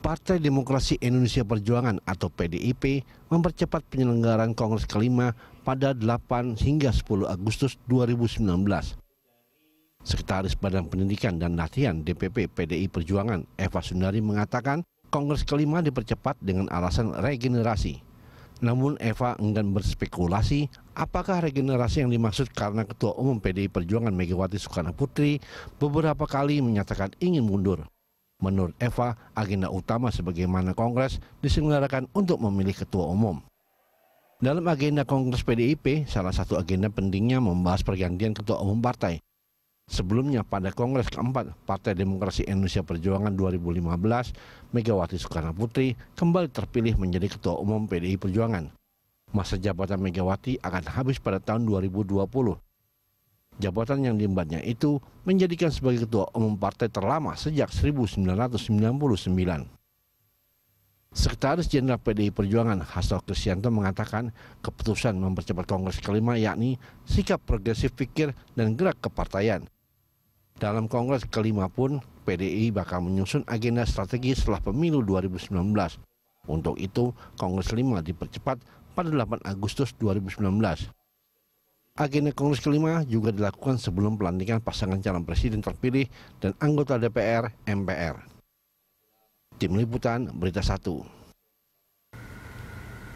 Partai Demokrasi Indonesia Perjuangan atau PDIP mempercepat penyelenggaraan Kongres kelima pada 8 hingga 10 Agustus 2019. Sekretaris Badan Pendidikan dan Latihan DPP PDI Perjuangan Eva Sundari mengatakan Kongres kelima dipercepat dengan alasan regenerasi. Namun Eva enggan berspekulasi apakah regenerasi yang dimaksud karena Ketua Umum PDI Perjuangan Megawati Soekarno Putri beberapa kali menyatakan ingin mundur. Menurut Eva, agenda utama sebagaimana Kongres diselenggarakan untuk memilih ketua umum. Dalam agenda Kongres PDIP, salah satu agenda pentingnya membahas pergantian ketua umum partai. Sebelumnya pada Kongres keempat Partai Demokrasi Indonesia Perjuangan 2015, Megawati Soekarno Putri kembali terpilih menjadi ketua umum PDI Perjuangan. Masa jabatan Megawati akan habis pada tahun 2020 Jabatan yang diembatnya itu menjadikan sebagai ketua umum partai terlama sejak 1999. Sekretaris Jenderal PDI Perjuangan Hasto Kristianto mengatakan keputusan mempercepat Kongres kelima yakni sikap progresif pikir dan gerak kepartaian. Dalam Kongres kelima pun, PDI bakal menyusun agenda strategi setelah pemilu 2019. Untuk itu, Kongres kelima dipercepat pada 8 Agustus 2019. Agenda Kongres kelima juga dilakukan sebelum pelantikan pasangan calon presiden terpilih dan anggota DPR MPR. Tim Liputan Berita 1.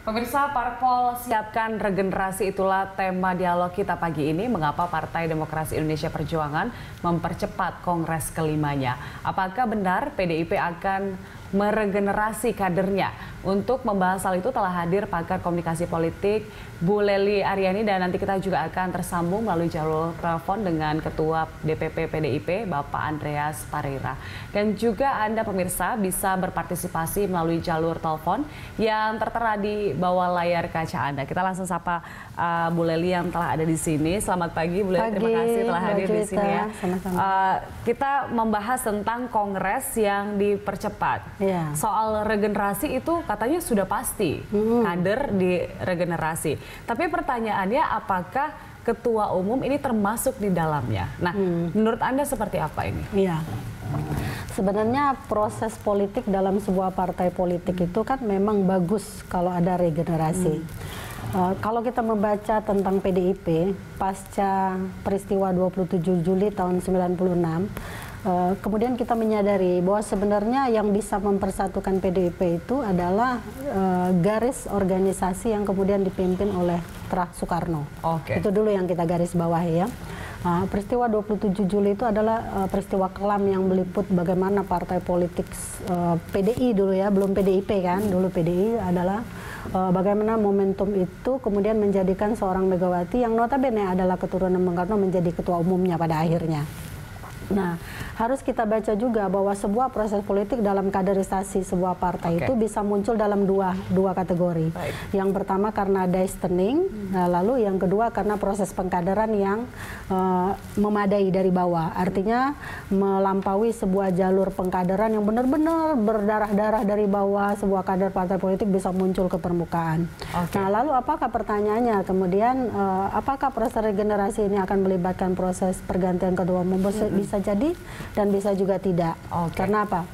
Pemirsa Parpol siapkan regenerasi itulah tema dialog kita pagi ini. Mengapa Partai Demokrasi Indonesia Perjuangan mempercepat kongres kelimanya? Apakah benar PDIP akan meregenerasi kadernya? Untuk membahas hal itu telah hadir pakar komunikasi politik Bu Leli Aryani dan nanti kita juga akan tersambung melalui jalur telepon dengan Ketua DPP PDIP Bapak Andreas Pareira. Dan juga Anda pemirsa bisa berpartisipasi melalui jalur telepon yang tertera di bawah layar kaca Anda. Kita langsung sapa uh, Bu Leli yang telah ada di sini. Selamat pagi Bu Leli, terima kasih telah hadir di sini ya. Sama-sama. Uh, kita membahas tentang kongres yang dipercepat. Ya. Soal regenerasi itu katanya sudah pasti hmm. kader di regenerasi. Tapi pertanyaannya apakah ketua umum ini termasuk di dalamnya? Nah, hmm. menurut Anda seperti apa ini? Iya. Sebenarnya proses politik dalam sebuah partai politik itu kan memang bagus kalau ada regenerasi. Hmm. Uh, kalau kita membaca tentang PDIP pasca peristiwa 27 Juli tahun 96 Eh, kemudian kita menyadari bahwa sebenarnya yang bisa mempersatukan PDIP itu adalah uh, garis organisasi yang kemudian dipimpin oleh Terah Soekarno. Okay. Itu dulu yang kita garis bawahi ya. Uh, peristiwa 27 Juli itu adalah uh, peristiwa kelam yang meliput bagaimana partai politik uh, PDI dulu ya, belum PDIP kan, dulu PDI adalah uh, bagaimana momentum itu kemudian menjadikan seorang Megawati yang notabene adalah keturunan Bung Karno menjadi ketua umumnya pada akhirnya. Nah, harus kita baca juga bahwa sebuah proses politik dalam kaderisasi sebuah partai okay. itu bisa muncul dalam dua dua kategori. Baik. Yang pertama karena destiny, hmm. lalu yang kedua karena proses pengkaderan yang uh, memadai dari bawah. Artinya melampaui sebuah jalur pengkaderan yang benar-benar berdarah-darah dari bawah sebuah kader partai politik bisa muncul ke permukaan. Okay. Nah, lalu apakah pertanyaannya kemudian uh, apakah proses regenerasi ini akan melibatkan proses pergantian ketua umum? Hmm. Bisa jadi dan bisa juga tidak. Okay. Karena apa?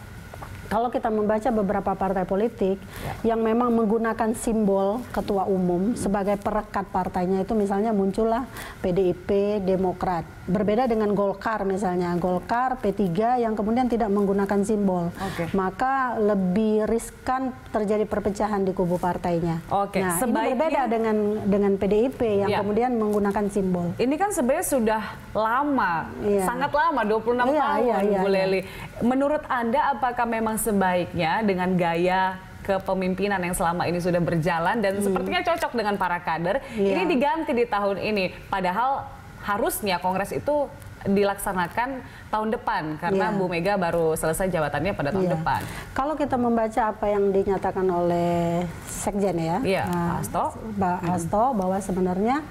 Kalau kita membaca beberapa partai politik ya. yang memang menggunakan simbol ketua umum sebagai perekat partainya itu misalnya muncullah PDIP, Demokrat. Berbeda dengan Golkar misalnya, Golkar, P3 yang kemudian tidak menggunakan simbol. Okay. Maka lebih riskan terjadi perpecahan di kubu partainya. Oke, okay. nah, Sebaiknya... ini berbeda dengan dengan PDIP yang ya. kemudian menggunakan simbol. Ini kan sebenarnya sudah lama, ya. sangat lama, 26 ya, tahun ya, ya, Bu iya. Leli. Menurut Anda apakah memang sebaiknya dengan gaya kepemimpinan yang selama ini sudah berjalan dan hmm. sepertinya cocok dengan para kader yeah. ini diganti di tahun ini padahal harusnya kongres itu dilaksanakan tahun depan karena yeah. Bu Mega baru selesai jabatannya pada tahun yeah. depan. Kalau kita membaca apa yang dinyatakan oleh Sekjen ya, yeah. uh, Hasto, Pak Hasto hmm. bahwa sebenarnya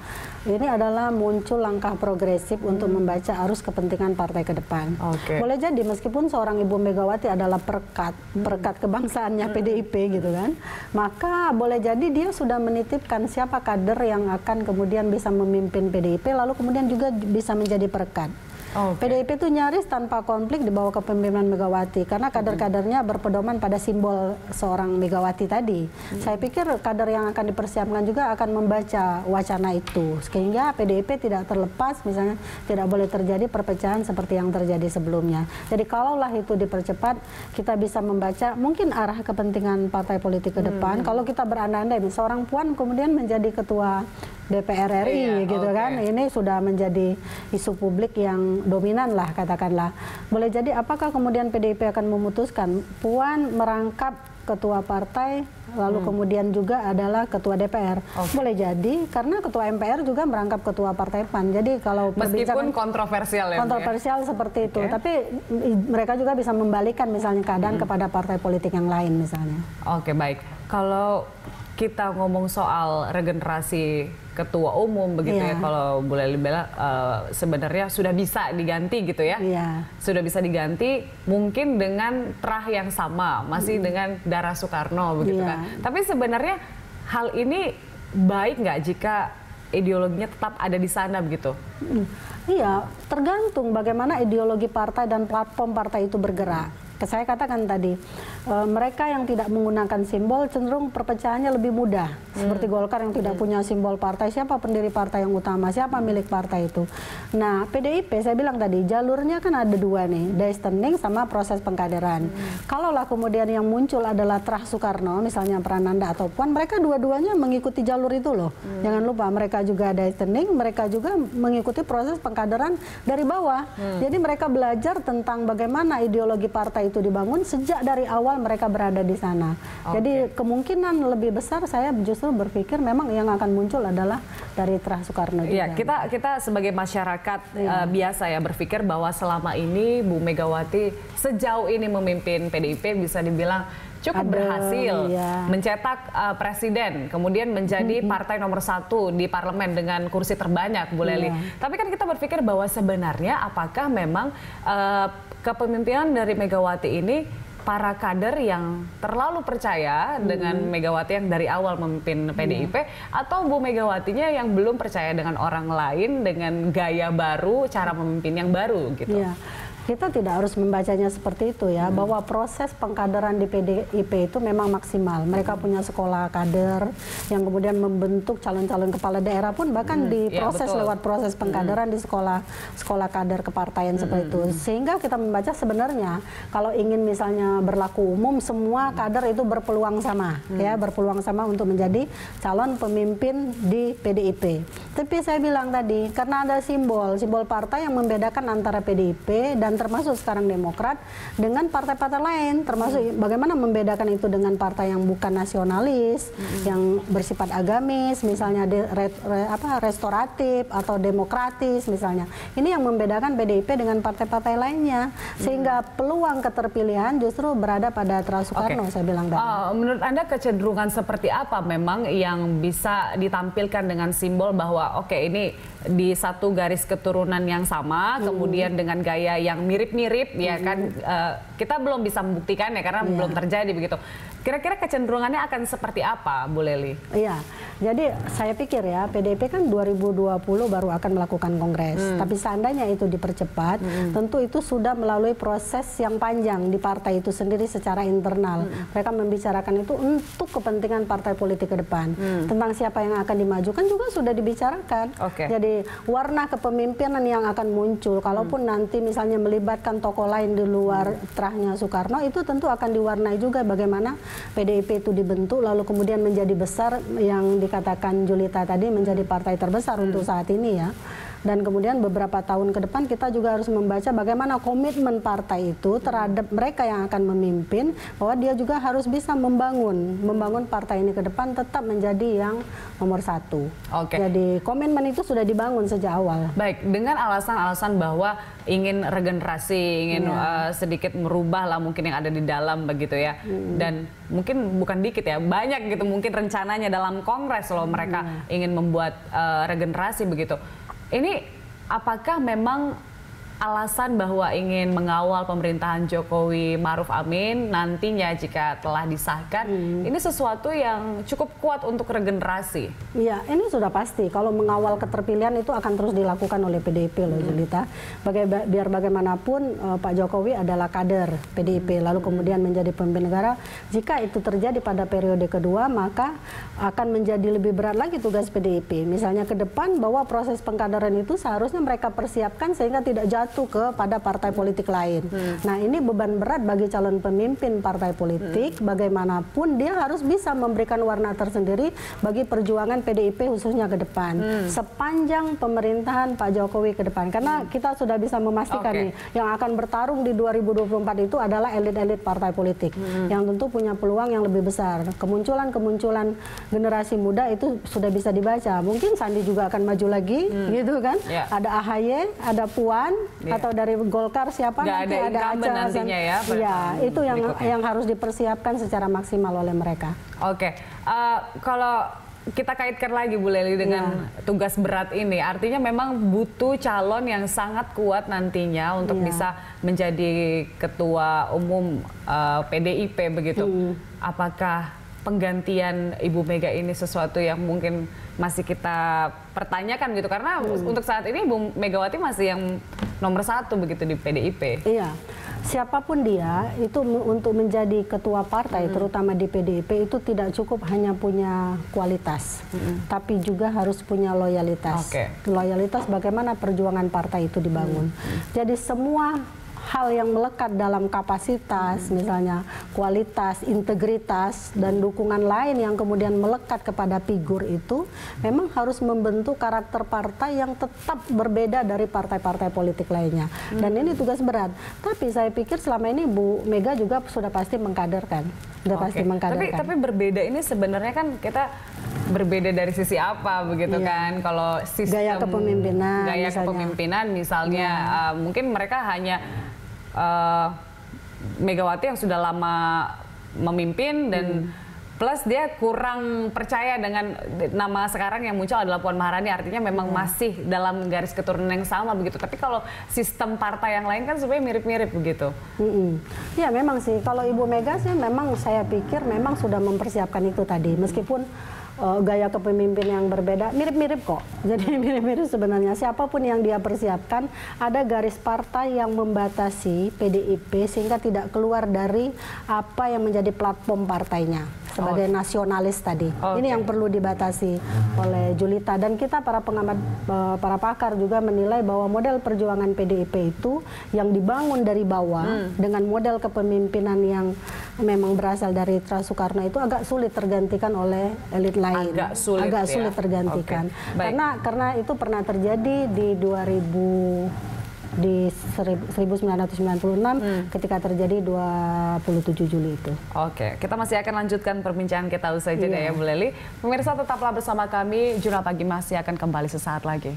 ini adalah muncul langkah progresif hmm. untuk membaca arus kepentingan partai ke depan. Okay. Boleh jadi meskipun seorang Ibu Megawati adalah perkat, hmm. perkat kebangsaannya hmm. PDIP gitu kan, maka boleh jadi dia sudah menitipkan siapa kader yang akan kemudian bisa memimpin PDIP, lalu kemudian juga bisa menjadi perkat. Okay. PDIP itu nyaris tanpa konflik di bawah kepemimpinan Megawati karena kader-kadernya berpedoman pada simbol seorang Megawati tadi. Hmm. Saya pikir kader yang akan dipersiapkan juga akan membaca wacana itu sehingga PDIP tidak terlepas misalnya tidak boleh terjadi perpecahan seperti yang terjadi sebelumnya. Jadi kalaulah itu dipercepat kita bisa membaca mungkin arah kepentingan partai politik ke depan. Hmm. Kalau kita berandai-andai seorang puan kemudian menjadi ketua DPR RI iya, gitu okay. kan ini sudah menjadi isu publik yang dominan lah katakanlah boleh jadi apakah kemudian PDIP akan memutuskan Puan merangkap ketua partai lalu hmm. kemudian juga adalah ketua DPR okay. boleh jadi karena ketua MPR juga merangkap ketua partai PAN jadi kalau meskipun kontroversial ya kontroversial ya? seperti itu okay. tapi mereka juga bisa membalikan misalnya keadaan hmm. kepada partai politik yang lain misalnya oke okay, baik kalau kita ngomong soal regenerasi ketua umum begitu yeah. ya iya. kalau boleh bilang uh, sebenarnya sudah bisa diganti gitu ya yeah. sudah bisa diganti mungkin dengan terah yang sama masih mm. dengan darah Soekarno begitu yeah. kan tapi sebenarnya hal ini baik nggak jika ideologinya tetap ada di sana begitu mm. iya tergantung bagaimana ideologi partai dan platform partai itu bergerak saya katakan tadi e, mereka yang tidak menggunakan simbol cenderung perpecahannya lebih mudah hmm. seperti Golkar yang tidak hmm. punya simbol partai siapa pendiri partai yang utama siapa milik partai itu nah PDIP saya bilang tadi jalurnya kan ada dua nih destiny sama proses pengkaderan hmm. kalaulah kemudian yang muncul adalah Terah Soekarno misalnya Prananda atau Puan mereka dua-duanya mengikuti jalur itu loh hmm. jangan lupa mereka juga destiny mereka juga mengikuti proses pengkaderan dari bawah hmm. jadi mereka belajar tentang bagaimana ideologi partai itu dibangun sejak dari awal mereka berada di sana. Okay. Jadi kemungkinan lebih besar saya justru berpikir memang yang akan muncul adalah dari Terah Soekarno. Iya, kita kita sebagai masyarakat ya. uh, biasa ya berpikir bahwa selama ini Bu Megawati sejauh ini memimpin PDIP bisa dibilang cukup Ada, berhasil iya. mencetak uh, presiden, kemudian menjadi partai nomor satu di parlemen dengan kursi terbanyak, Bu Leli. Iya. Tapi kan kita berpikir bahwa sebenarnya apakah memang uh, kepemimpinan dari Megawati ini para kader yang terlalu percaya hmm. dengan Megawati yang dari awal memimpin PDIP hmm. atau Bu Megawatinya yang belum percaya dengan orang lain dengan gaya baru, cara memimpin yang baru gitu. Yeah kita tidak harus membacanya seperti itu ya, hmm. bahwa proses pengkaderan di PDIP itu memang maksimal. Mereka hmm. punya sekolah kader yang kemudian membentuk calon-calon kepala daerah pun bahkan hmm. diproses ya, lewat proses pengkaderan hmm. di sekolah sekolah kader kepartaian hmm. seperti itu. Sehingga kita membaca sebenarnya kalau ingin misalnya berlaku umum semua kader itu berpeluang sama hmm. ya, berpeluang sama untuk menjadi calon pemimpin di PDIP. Tapi saya bilang tadi karena ada simbol, simbol partai yang membedakan antara PDIP dan termasuk sekarang Demokrat dengan partai-partai lain termasuk hmm. bagaimana membedakan itu dengan partai yang bukan nasionalis hmm. yang bersifat agamis misalnya de, re, re, apa restoratif atau demokratis misalnya ini yang membedakan PDIP dengan partai-partai lainnya sehingga hmm. peluang keterpilihan justru berada pada Tra Soekarno okay. saya bilang tadi. Uh, menurut Anda kecenderungan seperti apa memang yang bisa ditampilkan dengan simbol bahwa oke okay, ini di satu garis keturunan yang sama hmm. kemudian dengan gaya yang mirip-mirip ya kan uh, kita belum bisa membuktikan ya karena yeah. belum terjadi begitu. Kira-kira kecenderungannya akan seperti apa, Bu Leli? Iya, jadi saya pikir ya PDIP kan 2020 baru akan melakukan kongres. Hmm. Tapi seandainya itu dipercepat, hmm. tentu itu sudah melalui proses yang panjang di partai itu sendiri secara internal. Hmm. Mereka membicarakan itu untuk kepentingan partai politik ke depan. Hmm. Tentang siapa yang akan dimajukan juga sudah dibicarakan. Okay. Jadi warna kepemimpinan yang akan muncul, kalaupun hmm. nanti misalnya melibatkan tokoh lain di luar hmm. terahnya Soekarno, itu tentu akan diwarnai juga bagaimana PDIP itu dibentuk lalu kemudian menjadi besar yang dikatakan Julita tadi menjadi partai terbesar hmm. untuk saat ini ya dan kemudian beberapa tahun ke depan kita juga harus membaca bagaimana komitmen partai itu terhadap mereka yang akan memimpin bahwa dia juga harus bisa membangun membangun partai ini ke depan tetap menjadi yang nomor satu. Oke. Jadi komitmen itu sudah dibangun sejak awal. Baik dengan alasan-alasan bahwa ingin regenerasi, ingin ya. uh, sedikit merubah lah mungkin yang ada di dalam begitu ya. Hmm. Dan mungkin bukan dikit ya, banyak gitu mungkin rencananya dalam kongres loh mereka hmm. ingin membuat uh, regenerasi begitu. Ini apakah memang alasan bahwa ingin mengawal pemerintahan Jokowi Maruf Amin nantinya jika telah disahkan, hmm. ini sesuatu yang cukup kuat untuk regenerasi. Iya, ini sudah pasti. Kalau mengawal keterpilihan itu akan terus dilakukan oleh PDIP loh, hmm. Julita. Baga biar bagaimanapun uh, Pak Jokowi adalah kader PDIP, hmm. lalu kemudian menjadi pemimpin negara. Jika itu terjadi pada periode kedua, maka akan menjadi lebih berat lagi tugas PDIP. Misalnya ke depan bahwa proses pengkaderan itu seharusnya mereka persiapkan sehingga tidak jatuh kepada partai politik lain. Hmm. Nah ini beban berat bagi calon pemimpin partai politik. Hmm. Bagaimanapun dia harus bisa memberikan warna tersendiri bagi perjuangan PDIP khususnya ke depan. Hmm. Sepanjang pemerintahan Pak Jokowi ke depan. Karena hmm. kita sudah bisa memastikan okay. nih yang akan bertarung di 2024 itu adalah elit-elit partai politik hmm. yang tentu punya peluang yang lebih besar. Kemunculan-kemunculan generasi muda itu sudah bisa dibaca. Mungkin Sandi juga akan maju lagi, hmm. gitu kan? Yeah. Ada AHY, ada Puan, yeah. atau dari Golkar siapa Gak nanti ada, ada Aca nantinya ya. Iya, itu yang berikutnya. yang harus dipersiapkan secara maksimal oleh mereka. Oke, okay. uh, kalau kita kaitkan lagi Bu Leli dengan ya. tugas berat ini. Artinya memang butuh calon yang sangat kuat nantinya untuk ya. bisa menjadi ketua umum uh, eh, PDIP begitu. Hmm. Apakah penggantian Ibu Mega ini sesuatu yang mungkin masih kita pertanyakan gitu karena hmm. untuk saat ini Ibu Megawati masih yang nomor satu begitu di PDIP. Iya, siapa pun dia itu untuk menjadi ketua partai hmm. terutama di PDIP itu tidak cukup hanya punya kualitas, hmm. tapi juga harus punya loyalitas. Okay. Loyalitas bagaimana perjuangan partai itu dibangun. Hmm. Jadi semua hal yang melekat dalam kapasitas, hmm. misalnya kualitas, integritas, dan dukungan lain yang kemudian melekat kepada figur itu, memang harus membentuk karakter partai yang tetap berbeda dari partai-partai politik lainnya. Hmm. Dan ini tugas berat. Tapi saya pikir selama ini Bu Mega juga sudah pasti mengkaderkan. Sudah okay. pasti mengkaderkan. Tapi, tapi berbeda ini sebenarnya kan kita berbeda dari sisi apa begitu iya. kan kalau sistem gaya kepemimpinan gaya misalnya. kepemimpinan misalnya iya. uh, mungkin mereka hanya uh, Megawati yang sudah lama memimpin dan hmm. plus dia kurang percaya dengan nama sekarang yang muncul adalah Puan Maharani artinya memang hmm. masih dalam garis keturunan yang sama begitu tapi kalau sistem partai yang lain kan sebenarnya mirip-mirip begitu hmm. ya memang sih kalau Ibu Mega sih memang saya pikir memang sudah mempersiapkan itu tadi meskipun uh, gaya kepemimpinan yang berbeda mirip-mirip kok. Jadi mirip-mirip sebenarnya siapa pun yang dia persiapkan ada garis partai yang membatasi PDIP sehingga tidak keluar dari apa yang menjadi platform partainya sebagai okay. nasionalis tadi. Okay. Ini yang perlu dibatasi oleh Julita dan kita para pengamat eh, para pakar juga menilai bahwa model perjuangan PDIP itu yang dibangun dari bawah hmm. dengan model kepemimpinan yang memang berasal dari Tra Soekarno itu agak sulit tergantikan oleh elit lain. Agak sulit, agak sulit ya? tergantikan. Okay. Karena karena itu pernah terjadi di 2000 di 1996 hmm. ketika terjadi 27 Juli itu. Oke, kita masih akan lanjutkan perbincangan kita usai jeda yeah. ya Bu Leli. Pemirsa tetaplah bersama kami, Jurnal Pagi masih akan kembali sesaat lagi.